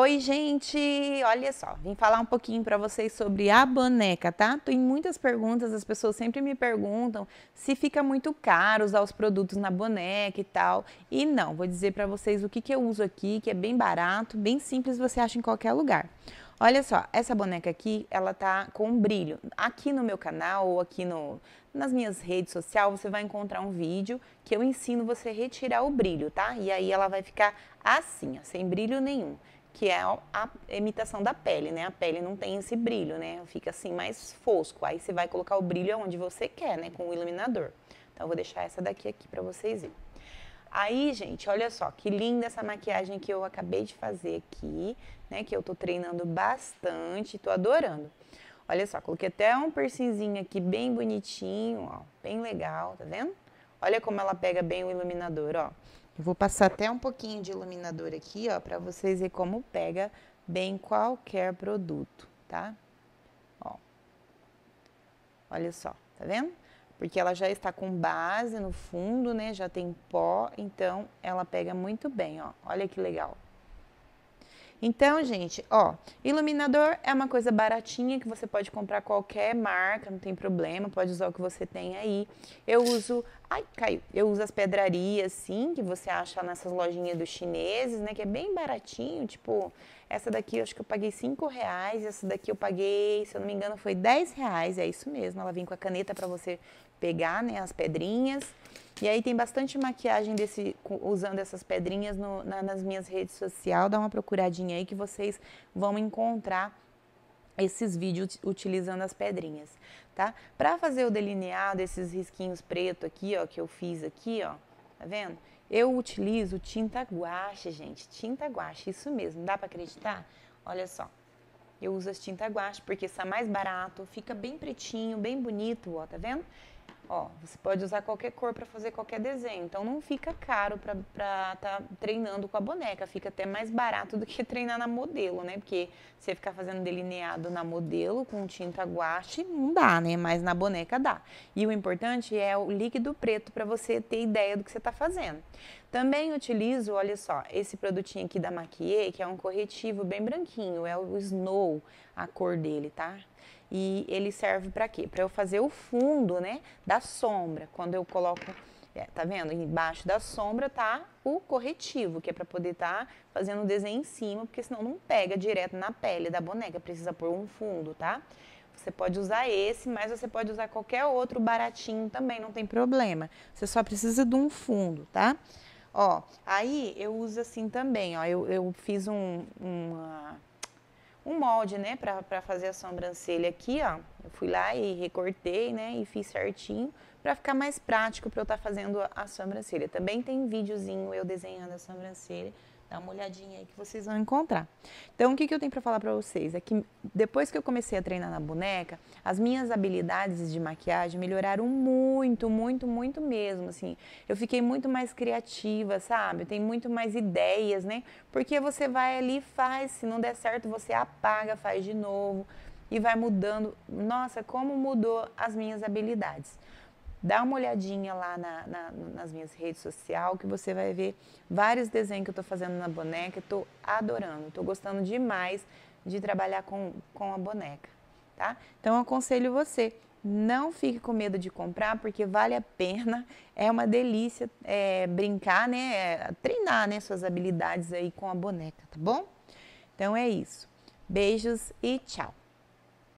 Oi, gente! Olha só, vim falar um pouquinho para vocês sobre a boneca, tá? Tem muitas perguntas, as pessoas sempre me perguntam se fica muito caro usar os produtos na boneca e tal. E não, vou dizer para vocês o que, que eu uso aqui, que é bem barato, bem simples, você acha em qualquer lugar. Olha só, essa boneca aqui, ela tá com brilho. Aqui no meu canal ou aqui no, nas minhas redes sociais, você vai encontrar um vídeo que eu ensino você retirar o brilho, tá? E aí ela vai ficar assim, ó, sem brilho nenhum que é a imitação da pele, né? A pele não tem esse brilho, né? Fica assim mais fosco. Aí você vai colocar o brilho onde você quer, né? Com o iluminador. Então eu vou deixar essa daqui aqui para vocês verem. Aí, gente, olha só que linda essa maquiagem que eu acabei de fazer aqui, né? Que eu tô treinando bastante, tô adorando. Olha só, coloquei até um piercingzinho aqui bem bonitinho, ó, bem legal, tá vendo? Olha como ela pega bem o iluminador, ó. Eu vou passar até um pouquinho de iluminador aqui, ó, para vocês verem como pega bem qualquer produto, tá? Ó. Olha só, tá vendo? Porque ela já está com base no fundo, né? Já tem pó, então ela pega muito bem, ó. Olha que legal. Então, gente, ó, iluminador é uma coisa baratinha que você pode comprar qualquer marca, não tem problema, pode usar o que você tem aí. Eu uso, ai, caiu. Eu uso as pedrarias, sim, que você acha nessas lojinhas dos chineses, né, que é bem baratinho, tipo, essa daqui eu acho que eu paguei 5 reais, essa daqui eu paguei, se eu não me engano, foi 10 reais, é isso mesmo, ela vem com a caneta para você pegar, né, as pedrinhas. E aí tem bastante maquiagem desse, usando essas pedrinhas no, na, nas minhas redes sociais. Dá uma procuradinha aí que vocês vão encontrar esses vídeos utilizando as pedrinhas, tá? Para fazer o delineado desses risquinhos preto aqui, ó, que eu fiz aqui, ó, tá vendo? Eu utilizo tinta guache, gente, tinta guache, isso mesmo, dá para acreditar? Olha só, eu uso as tinta guache porque está mais barato, fica bem pretinho, bem bonito, ó, tá vendo? Ó, você pode usar qualquer cor para fazer qualquer desenho, então não fica caro para estar tá treinando com a boneca, fica até mais barato do que treinar na modelo, né? Porque você ficar fazendo delineado na modelo com tinta guache, não dá, né? Mas na boneca dá. E o importante é o líquido preto para você ter ideia do que você está fazendo. Também utilizo, olha só, esse produtinho aqui da Maquier, que é um corretivo bem branquinho, é o Snow, a cor dele, tá? E ele serve para quê? Para eu fazer o fundo, né, da sombra. Quando eu coloco, é, tá vendo? Embaixo da sombra tá o corretivo, que é para poder estar tá fazendo o desenho em cima, porque senão não pega direto na pele da boneca, precisa pôr um fundo, tá? Você pode usar esse, mas você pode usar qualquer outro baratinho também, não tem problema. Você só precisa de um fundo, tá? Ó, aí eu uso assim também, ó. Eu, eu fiz um, uma um molde, né, para fazer a sobrancelha aqui, ó. Eu fui lá e recortei, né, e fiz certinho para ficar mais prático para eu estar tá fazendo a sobrancelha. Também tem videozinho eu desenhando a sobrancelha Dá uma olhadinha aí que vocês vão encontrar. Então, o que, que eu tenho para falar para vocês? É que depois que eu comecei a treinar na boneca, as minhas habilidades de maquiagem melhoraram muito, muito, muito mesmo, assim. Eu fiquei muito mais criativa, sabe? Eu tenho muito mais ideias, né? Porque você vai ali e faz, se não der certo, você apaga, faz de novo e vai mudando. Nossa, como mudou as minhas habilidades. Dá uma olhadinha lá na, na, nas minhas redes sociais que você vai ver vários desenhos que eu estou fazendo na boneca. Estou adorando, estou gostando demais de trabalhar com, com a boneca, tá? Então, eu aconselho você, não fique com medo de comprar, porque vale a pena, é uma delícia é, brincar, né? É, treinar né, suas habilidades aí com a boneca, tá bom? Então é isso. Beijos e tchau!